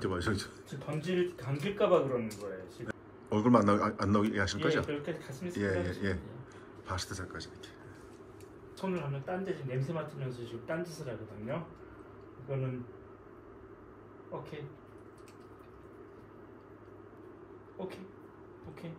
저, 저, 지금 던질 던질까봐 그러는 거예요 지금. 얼굴만 안, 나오, 안 나오게 하실 거죠? 예, 그렇게 가슴에 예, 예, 예. 바스트 살까지 이렇게. 손을 하면 딴 데 지금 냄새 맡으면서 지금 딴 짓을 하거든요. 이거는 오케이 오케이 오케이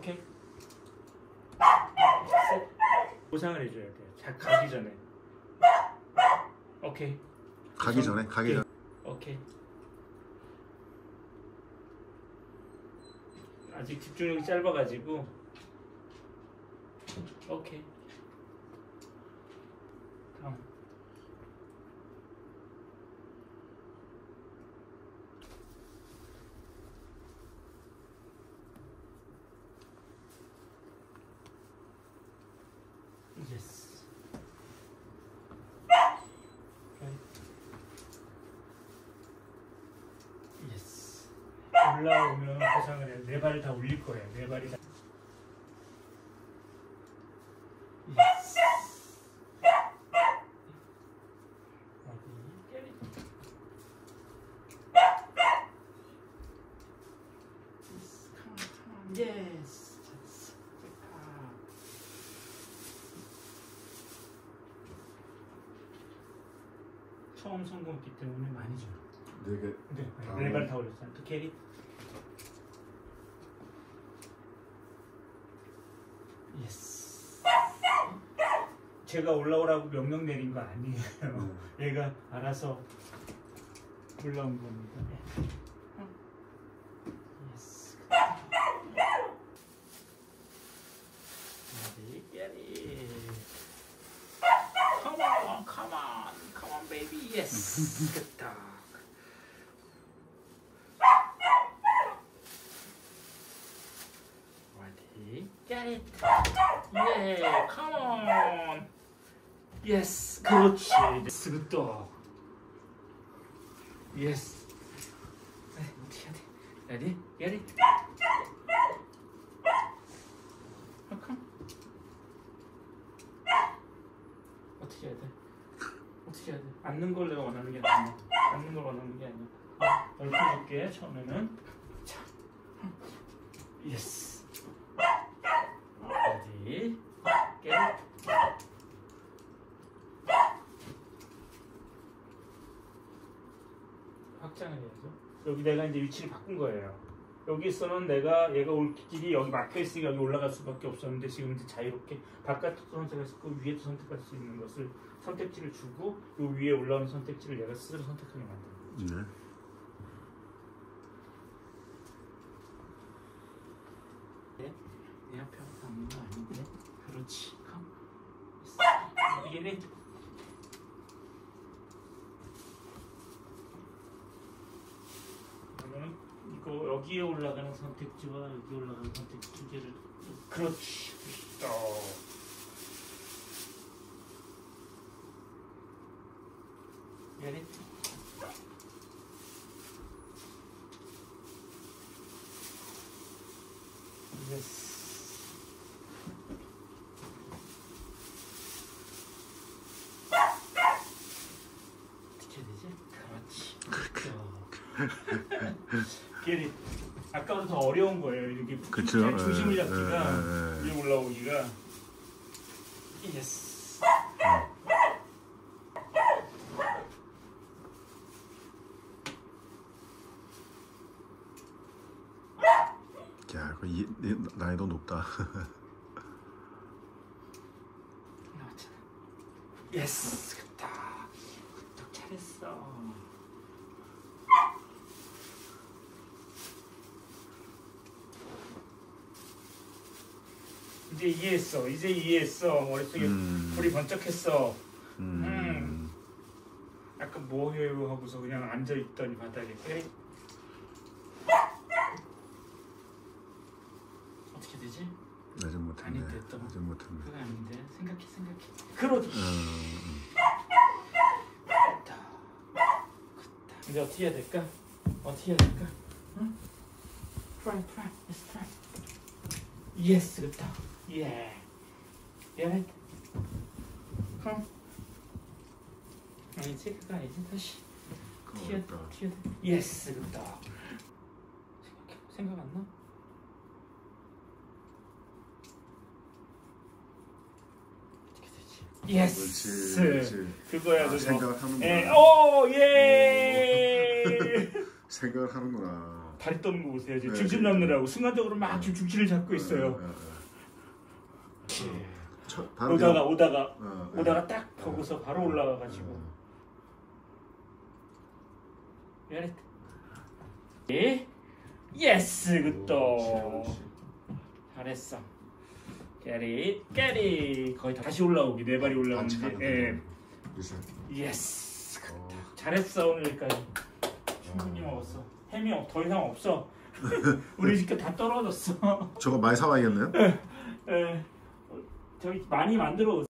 오케이 셋. 보상을 해줘야 돼요. 자 가기 전에. 오케이 가기 전에 가기 예. 전에 오케이. 아직 집중력이 짧아가지고. 오케이. 다음. 예스. 오케이. 예스. 올라오면 해요. 네 발을 다 올릴 거예요. 네 발이 다. Yes. 처음 성공했기 때문에 많이. 되게 네, 아. 네발 다 올렸어요. 그 get it. Yes. 제가 올라오라고 명령 내린 거 아니에요. 음. 얘가 알아서 올라온 겁니다. 네. 예스. 캐리. Come on, come on, come on, baby. Yes. Get it. Yeah, come on. Yes, 그렇지. Yes, dog. Yes. Ready? Get it. Oh, come. 어떻게 해야 돼? 어떻게 해야 돼? 앉는 걸 내가 원하는 게 아니야. 앉는 걸 원하는 게 아니야. 어, 넓혀줄게 처음에는. 자, yes. 어디? 깨. 확장을 해야죠. 여기 내가 이제 위치를 바꾼 거예요. 여기서는 내가 얘가 올 길이 여기 막혀 있으니까 여기 올라갈 수밖에 없었는데 지금 이제 자유롭게 바깥도 선택할 수 있고 위에도 선택할 수 있는 것을 선택지를 주고 요 위에 올라오는 선택지를 얘가 스스로 선택하게 만드는 거죠. 네. 내 앞에 와서 앉는 거 아닌데? 그렇지. 컴. 이게 그러면 이거 여기에 올라가는 선택지와 여기 올라가는 선택지 두 개를 그렇지. 어. 얘네 Yes. 어떻게 해야 되지? 그렇지. 길이 아까보다 더 어려운 거예요. 이렇게 그쵸. 그냥 중심을 예, 잡기가 예, 예, 예. 위에 올라오기가 yes. 야, 그 이, 이, 난이도 높다. 나왔잖아. Yes. 됐다. 딱 잘했어. 이제 이해했어. 이제 이해했어. 머릿속에 음. 불이 번쩍했어. 음. 아까 뭐 해요 하고서 그냥 앉아 있더니 바닥에 에이. 어떻게 되지? 아직 못했네. 아닌데 또. 아직 못했네. 그거 아닌데 생각해 생각해. 그렇지. 음, 이제 어떻게 해야 될까? 어떻게 해야 될까? 응? Try, try, yes, try. Yes, dog. Yeah. Come. 아니지, 그거 아니지. 다시. 튀어, 튀어. Yes, dog. 생각해, 생각 안 나? Yes. 그렇지 그렇지 그거야, 아, 그거. 생각을 하는구나 예, 오, 예. 생각을 하는구나 다리 떠는 거 보세요. 지금 네, 중심 네. 잡느라고 순간적으로 막 지금 중심을 잡고 있어요. 예, 예, 예. 예. 첫- 바로 오다가 그냥- 오다가 어, 예. 오다가 딱 보고서 바로 올라가가지고 어. 미안해. 예? Yes good dog 그렇지, 잘했어. get it get it 거의 다시 올라오기 네 발이. 올라오는데. 예. Yes 어, 잘했어 오늘 여기까지 충분히 먹었어 햄이 없- 더 이상 없어 우리 집게 다 떨어졌어 저거 많이 사와야겠네요 예. 어, 저기 많이 만들어